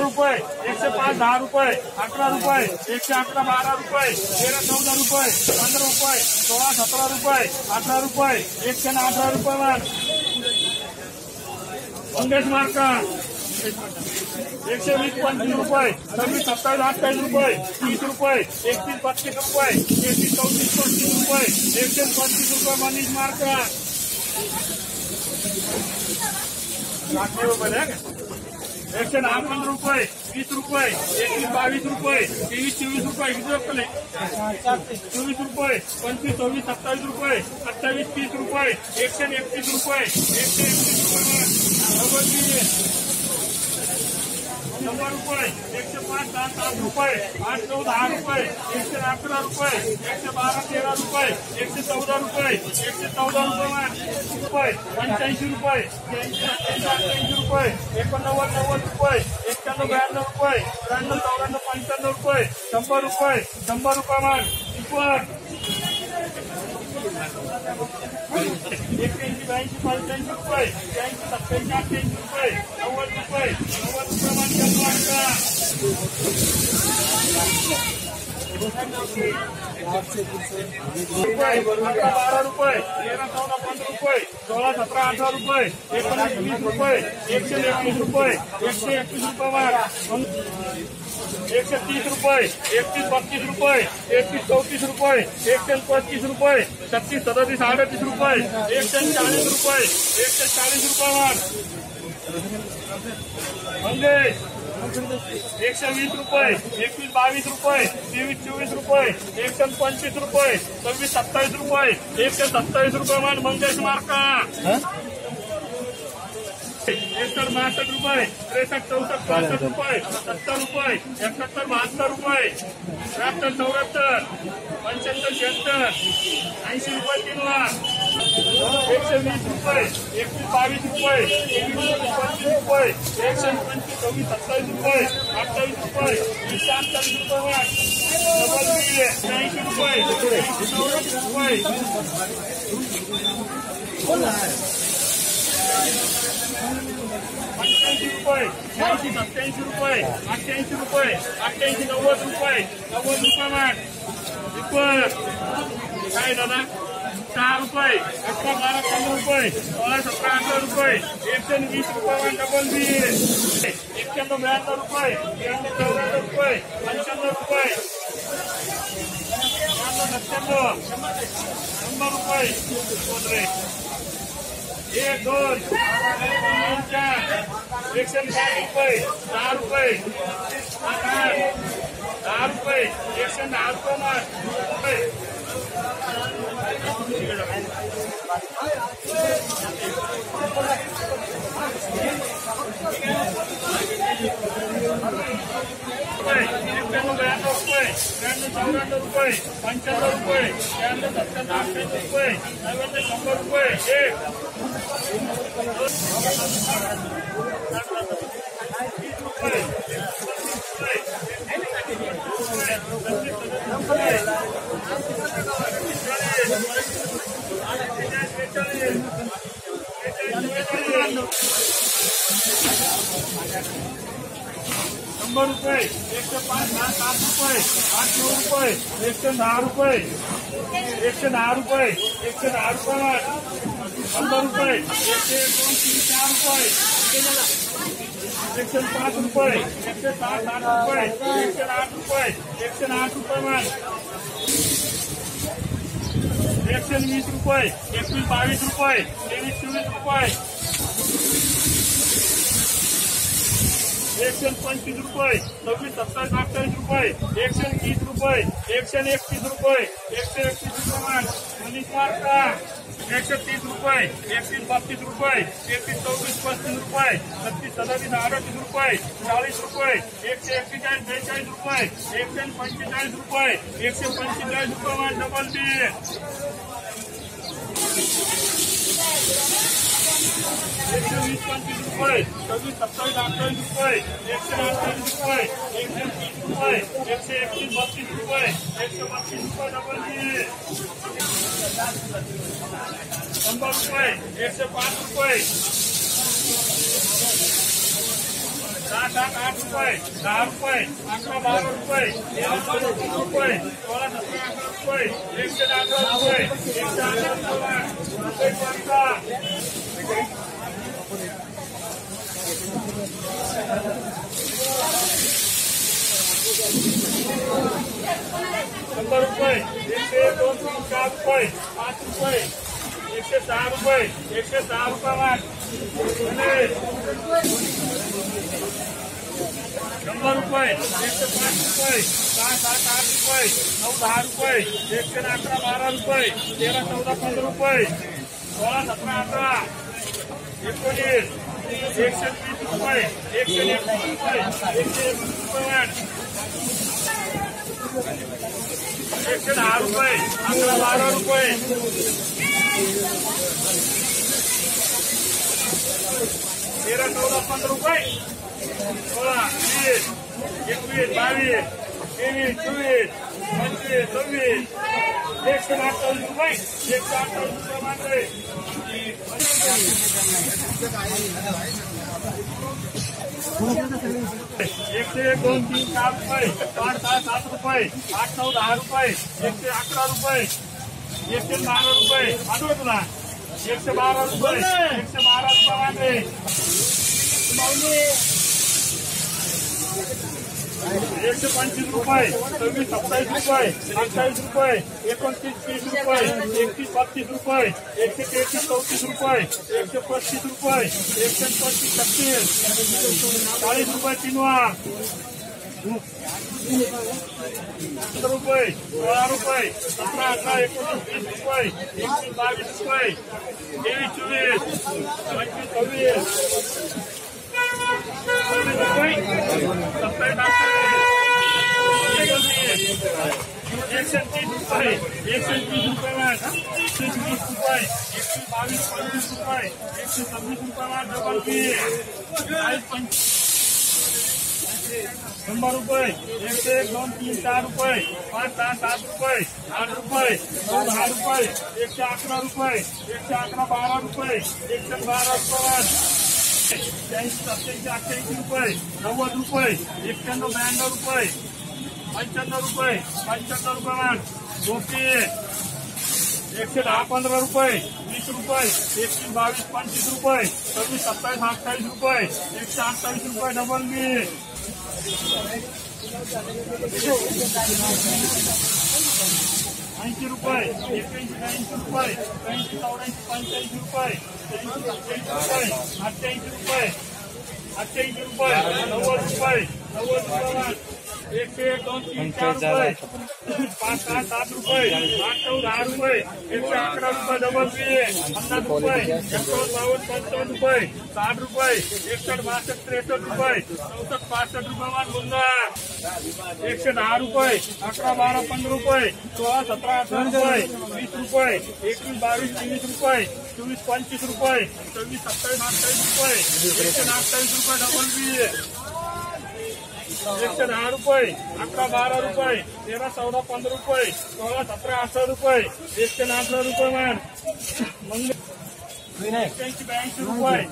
रुपये, एकशे पाच, दहा रुपये अकरा रुपये, एकशे अकरा, बारा रुपये, तेरा, चौदा रुपये, पंधरा रुपये, सोळा, सतरा रुपये, अठरा रुपये ना अठरा रुपये मान मंगेश मार्का. एकशे वीस, पंचवीस रुपये, सव्वीस, सत्तावीस, अठ्ठावीस रुपये, तीस रुपये, एकतीस, बत्तीस रुपये, एकतीस, चौतीस, पस्तीस रुपये, एकशे पस्तीस रुपये मनीष मार्का. राखी रुपये? एकशे दहा रुपये वीस रुपये एकशे बावीस रुपये तेवीस चोवीस रुपये किती चोवीस रुपये पंचवीस सव्वीस सत्तावीस रुपये अठ्ठावीस तीस रुपये एकशे एकतीस रुपये एकशे एकतीस रुपये शंभर रुपये, एकशे पाच दहा सात रुपये, आठ नऊ दहा रुपये, एकशे अकरा रुपये, एकशे बारा तेरा रुपये, एकशे चौदा रुपये, एकशे चौदा रुपये रुपये पंच्याऐंशी रुपये अठ्ठ्याऐंशी रुपये, एकोणनव्वद नव्वद रुपये, एक्क्याण्णव ब्याण्णव रुपये, त्र्याण्णव चौऱ्याण्णव पंच्याण्णव रुपये, शंभर रुपये शंभर रुपये मान इक्वल एक्क्याऐंशी ब्याऐंशी पंच्याऐंशी रुपये त्र्याऐंशी सत्त्याऐंशी अठ्ठ्याऐंशी रुपये नव्वद रुपये नव्वद रुपये अकरा बारा रुपये तेरा चौदा पंधरा रुपये सोळा मान एकशे तीस रुपये एकतीस बत्तीस रुपये एकतीस चौतीस रुपये एकशे पच्चीस रुपये, छत्तीस सदतीस अडतीस रुपये एकशे चाळीस रुपये एकशे चाळीस रुपये मान मंगेश एकशे वीस रुपये एकवीस बावीस रुपये तेवीस चोवीस रुपये एकशे पंचवीस रुपये सव्वीस सत्तावीस रुपये एकशे सत्तावीस रुपये मान मंगेश मार्का एकसठ बासष्ट रुपये. त्रेसष्ट चौसष्ट पासष्ट रुपये. सत्तर रुपये. एकाहत्तर बहात्तर रुपये. त्र्याहत्तर चौऱ्याहत्तर. पंच्याहत्तर शहात्तर ऐंशी रुपये तीन लाख. एकशे वीस रुपये. एकवीस बावीस रुपये. चोवीस पंचवीस रुपये. एकशे पंचवीस सव्वीस सत्तावीस रुपये. अठ्ठावीस रुपये. वीस अठ्ठावीस रुपये वाट डबल बिल ऐंशी रुपये चौऱ्याऐंशी रुपये पंच्याऐंशी रुपये शहाऐंशी सत्याऐंशी रुपये अठ्ठ्याऐंशी रुपये अठ्ठ्याऐंशी नव्वद रुपये नव्वद रुपये माग इक्वल काय दादा सहा रुपये अकरा बारा पंधरा रुपये सोळा सतरा अठरा रुपये एकशे वीस रुपये वन डबल बी एक्क्याण्णव ब्याण्णव रुपये त्र्याण्णव चौऱ्याण्णव रुपये पंच्याण्णव रुपये त्र्याण्णव सत्त्याण्णव शंभर रुपये पंधरा एक, दोन. तीन चार एकशे पाच रुपये, दहा रुपये. आठ दहा रुपये. एकशे दहा रुपये मार. रुपये एक्क्याण्णव ब्याण्णव रुपये त्र्याण्णव चौऱ्याण्णव रुपये पंच्याण्णव रुपये रुपये नव्याण्णव शंभर रुपये एक। शंभर रुपये एकशे पाच दहा सात रुपये आठ नऊ रुपये एकशे दहा रुपये एकशे एक दोन तीन चार रुपये एकशे पाच सात आठ रुपये एकशे आठ रुपये वाट एकशे वीस रुपये एकवीस बावीस रुपये तेवीस चोवीस रुपये एकशे पंचवीस रुपये सव्वीस सत्तावीस अठ्ठावीस रुपये एकशे तीस रुपये एकशे एकतीस रुपये एकशे एकतीस रुपये मान मनीष मार्का एकशे तीस रुपये एकतीस बत्तीस रुपये एकतीस चौतीस पस्तीस रुपये छत्तीस सदतीस अडतीस रुपये चाळीस रुपये एकशे एक्केचाळीस बेचाळीस रुपये एकशे पंचेचाळीस रुपये एकशे पंचेचाळीस रुपये डबल बी एकशे वीस पंचवीस रुपये सव्वीस सत्तावीस अठ्ठावीस रुपये एकशे अठ्ठावीस रुपये एकशे तीस रुपये एकशे एकतीस बत्तीस रुपये एकशे बत्तीस रुपये डबल बी शंभर रुपये एकशे पाच रुपये सात आठ रुपये, दहा रुपये, अकरा बारा रुपये तेरा पंधरा रुपये, सोळा सतरा अठरा रुपये, एकशे अकरा रुपये, एकशे अकरा रुपये शंभर रुपये एकशे एक दोन तीन चार रुपये, पाच रुपये, एकशे सहा रुपये, एकशे सहा रुपये वाट शंभर रुपये, एकशे पाच रुपये सात, आठ रुपये नऊ दहा रुपये, एकशे अकरा, बारा रुपये, तेरा, चौदा, पंधरा रुपये, सोळा, सतरा, अठरा, एकोणीस, एकशे वीस रुपये, एकशे एकवीस रुपये, एकशे एकवीस रुपये एकशे दहा रुपये, अकरा, बारा रुपये. तेरा चौदा पंधरा रुपये सोळा वीस एकवीस बावीस तेवीस चोवीस पंचवीस सव्वीस एकशे अठ्ठावीस रुपये एकशे अठ्ठावीस रुपये मात्र एकशे एक दोन तीन, चार रुपये पाच सहा सात रुपये आठ नऊ दहा रुपये एकशे अकरा रुपये एकशे बारा रुपये आठवलं तुला एकशे बारा रुपये एकशे बारा रुपये वाटले एकशे पंचवीस रुपये सव्वीस सत्तावीस रुपये अठ्ठावीस रुपये एकोणतीस तीस रुपये एकतीस बत्तीस रुपये एकशे तेहतीस चौतीस रुपये एकशे पस्तीस रुपये एकशे पस्तीस छत्तीस चाळीस रुपये रुपये सोळा रुपये सतरा अठरा एकोणीस वीस रुपये एकवीस बावीस रुपये तेवीस चोवीस पंचवीस सव्वीस एकशे तीस रुपये एकशे तीस रुपये एकशे वीस रुपये एकशे बावीस पंचवीस रुपये एकशे सव्वीस रुपये डबल बी शंभर रुपये एकशे एक दोन, तीन, चार रुपये पाच, सहा, सात रुपये आठ रुपये नऊ दहा रुपये एकशे अकरा रुपये एकशे अकरा बारा रुपये एकशे बारा रुपये त्र्याऐंशी सत्याऐंशी अठ्ठ्याऐंशी रुपये नव्वद रुपये एक्क्याण्णव ब्याण्णव रुपये पंच्याण्णव रुपये पंच्याण्णव रुपये मान गोपी एकशे दहा पंधरा रुपये वीस रुपये एकवीस बावीस पंचवीस रुपये सव्वीस सत्तावीस अठ्ठावीस रुपये एकशे अठ्ठावीस रुपये डबल बी। ऐंशी रुपये एक्याऐंशी ऐंशी रुपये त्र्याऐंशी चौऱ्याऐंशी पंच्याऐंशी रुपये रुपये अठ्ठ्याऐंशी रुपये अठ्ठ्याऐंशी रुपये एक चार रुपये पाच सात रुपये नऊ दहा रुपये एकशे अकरा रुपये डबल बी पन्नास रुपये एकावन्न बावन्न पंचावन्न रुपये साठ रुपये एकसष्ट बासष्ट त्रेसष्ट रुपये चौसष्ट पासष्ट रुपये बुंदा। एकशे दहा रुपये अकरा बारा पंधरा रुपये सोळा सतरा अठरा रुपये वीस रुपये एकवीस बावीस तेवीस रुपये चोवीस पंचवीस रुपये सव्वीस सत्तावीस अठ्ठावीस रुपये एकशे अठ्ठावीस रुपये डबल बी एकशे दहा रुपये अकरा बारा रुपये तेरा चौदा पंधरा रुपये सोळा सतरा अठरा रुपये एकशे अठरा रुपये मॅन मग एक्क्याऐंशी ब्याऐंशी रुपये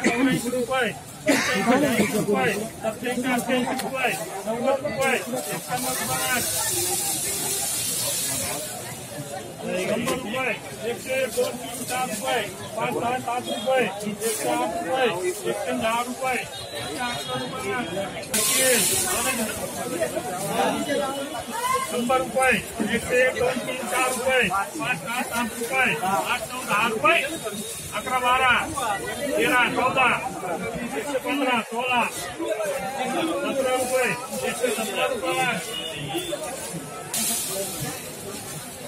चौऱ्याऐंशी रुपये पंच्याऐंशी ब्याऐंशी रुपये सत्याऐंशी अठ्ठ्याऐंशी रुपये नव्वद रुपये एक्क्याण्णव रुपये शंभर रुपये एक दोन तीन चार रुपये पाच सहा सात रुपये आठ रुपये रुपये एक दोन तीन चार रुपये आठ नऊ दहा रुपये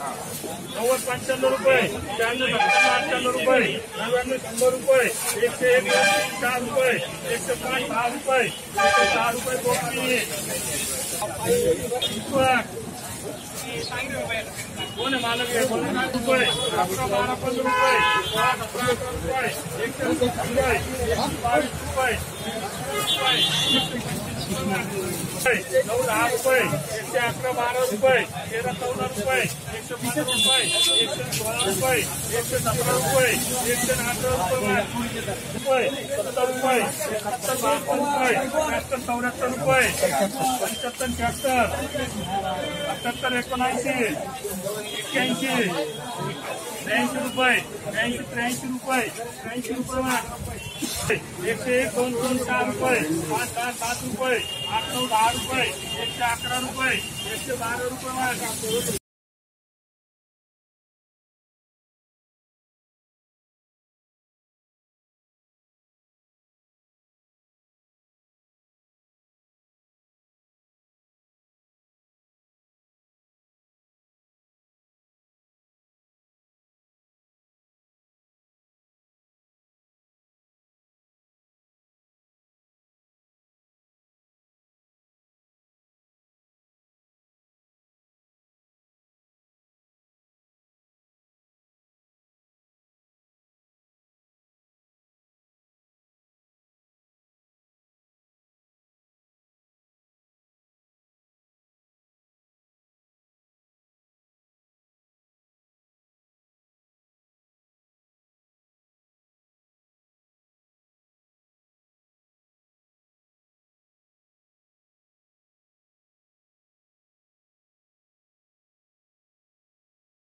नव्वद पंच्याण्णव रुपये शहाण्णव सत्त्याण्णव अठ्ठ्याण्णव रुपये, नव्याण्णव शंभर रुपये, एकशे एक दोन तीन चार रुपये, एकशे पाच सहा रुपये, एकशे सहा रुपये कोकणी कोण आहे मालक आहे? कोण आहे रुपये, अकरा, बारा, पंधरा सतरा रुपये, एकशे अकरा बारा रुपये, तेरा चौदा रुपये, एकशे पंधरा रुपये रुपये, एकशे सतरा रुपये, एकशे सत्तर रुपये रुपये त्र्याहत्तर रुपये, पंच्याहत्तर, शहात्तर अठ्याहत्तर एकोणऐंशी, एक्क्याऐंशी रुपये त्र्याऐंशी त्र्याऐंशी रुपये त्र्याऐंशी रुपये एकशे एक दोन दोन चार रुपये, पाँच दहा सात रुपये, आठ नऊ दहा रुपये एकशे अकरा रुपये एकशे बारा रुपये